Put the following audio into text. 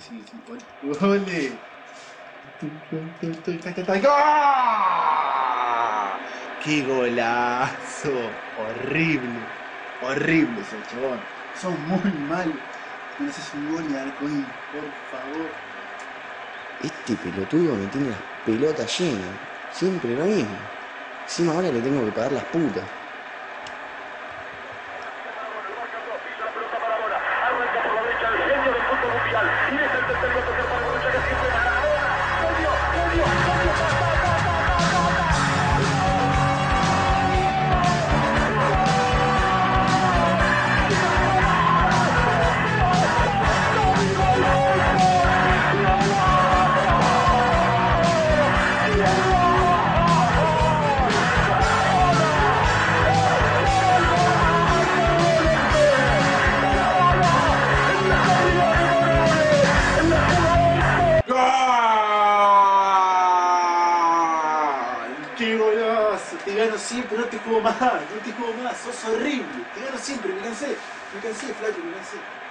sí, sí. ¡Ole! ¡Ah! ¡Qué golazo! Horrible. Horrible ese chabón. Son muy malos. No haces un gol de arcoín, por favor. Este pelotudo me tiene las pelotas llenas. Siempre lo mismo. Encima ahora le tengo que pagar las putas. Siempre, no te juego más, no te juego más, sos horrible. Te gano siempre, me cansé, me cansé, flaco, me cansé.